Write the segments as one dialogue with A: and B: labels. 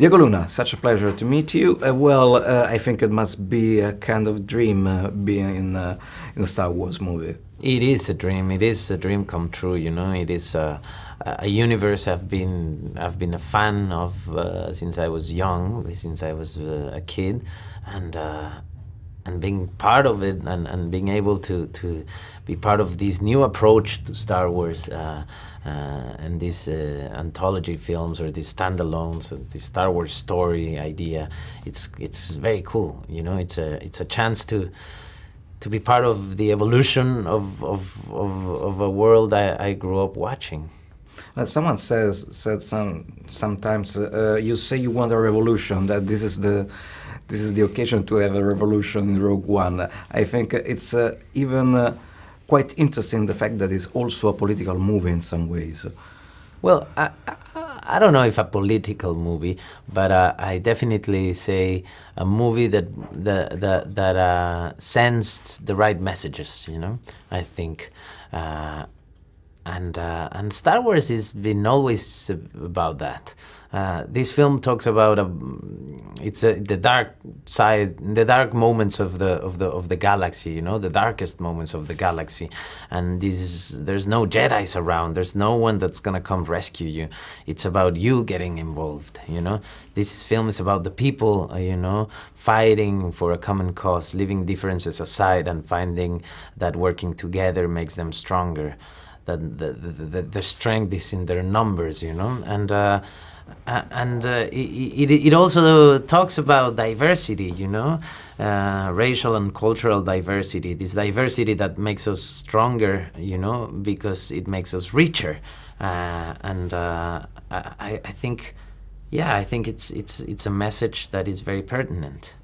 A: Diego Luna, such a pleasure to meet you. Uh, well, uh, I think it must be a kind of dream uh, being in, uh, in a Star Wars movie.
B: It is a dream. It is a dream come true. You know, it is a, a universe I've been I've been a fan of uh, since I was young, since I was uh, a kid, and and being part of it and, and being able to, to be part of this new approach to Star Wars uh, uh, and these uh, anthology films or these standalones, the Star Wars story idea, it's it's very cool. You know, it's a it's a chance to to be part of the evolution of of, of, of a world I, I grew up watching.
A: Uh, someone says said some sometimes uh, you say you want a revolution that this is the this is the occasion to have a revolution in Rogue One. I think it's uh, even uh, quite interesting the fact that it's also a political movie in some ways.
B: Well, I, I, I don't know if a political movie, but uh, I definitely say a movie that that that, that uh, sends the right messages. You know, I think. Uh, and uh, and Star Wars has been always about that. Uh, this film talks about a, it's a, the dark side, the dark moments of the of the of the galaxy. You know, the darkest moments of the galaxy, and this is, there's no Jedi's around. There's no one that's gonna come rescue you. It's about you getting involved. You know, this film is about the people. Uh, you know, fighting for a common cause, leaving differences aside, and finding that working together makes them stronger that the, the, the, strength is in their numbers, you know, and uh, and uh, it, it also talks about diversity, you know, uh, racial and cultural diversity. This diversity that makes us stronger, you know, because it makes us richer, uh, and uh, I, I think, yeah, I think it's it's it's a message that is very pertinent.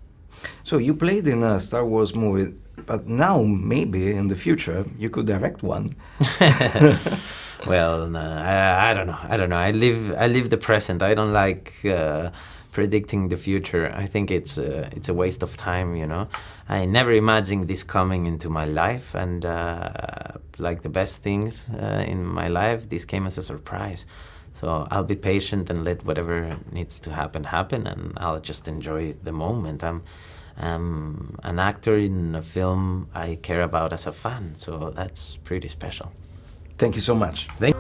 A: So you played in a Star Wars movie but now maybe in the future you could direct one.
B: well, I, I, don't know. I don't know. I live I live the present. I don't like uh, predicting the future. I think it's uh, it's a waste of time. You know, I never imagined this coming into my life, and uh, like the best things uh, in my life, this came as a surprise. So I'll be patient and let whatever needs to happen happen, and I'll just enjoy the moment. I'm um, an actor in a film I care about as a fan. So that's pretty special.
A: Thank you so much.
B: Thank